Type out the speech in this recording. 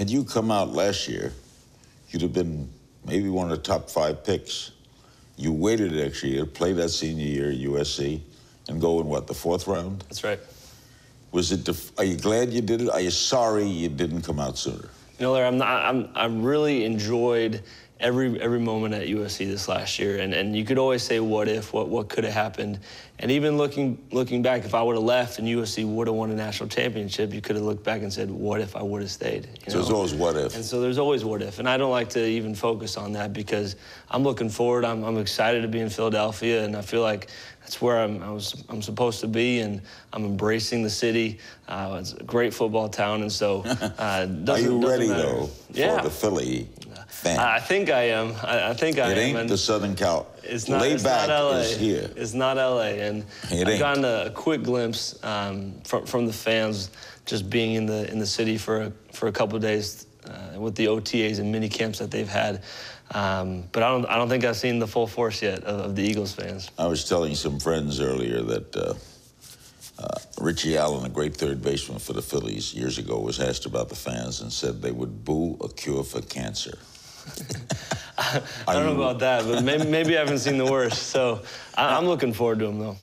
Had you come out last year, you'd have been maybe one of the top five picks. You waited extra year, play that senior year at USC, and go in what the fourth round. That's right. Was it? Def- are you glad you did it? Are you sorry you didn't come out sooner? You know, Larry, I'm not, I'm, I really enjoyed every every moment at USC this last year, and, and you could always say what if, what what could have happened, and even looking looking back, if I would have left and USC would have won a national championship, you could have looked back and said, what if I would have stayed? You so there's always what if. And so there's always what if, and I don't like to even focus on that because I'm looking forward. I'm, I'm excited to be in Philadelphia, and I feel like that's where I'm, I was, I'm supposed to be, and I'm embracing the city. Uh, it's a great football town, and so uh, Are you ready matter. though for Yeah. the Philly fan? I think I am. I, I think I it am. ain't and the Southern Cal. it's not, Laid it's back not LA. is here. It's not LA. And It I've ain't. gotten a, quick glimpse um, from, from the fans just being in the in the city for a, for a couple of days uh, with the OTAs and mini camps that they've had. Um, but I don't I don't think I've seen the full force yet of, of the Eagles fans. I was telling some friends earlier that uh, uh, Richie Allen, a great third baseman for the Phillies years ago, was asked about the fans and said they would boo a cure for cancer. I don't know about that, but maybe, maybe I haven't seen the worst. So I, I'm looking forward to them though.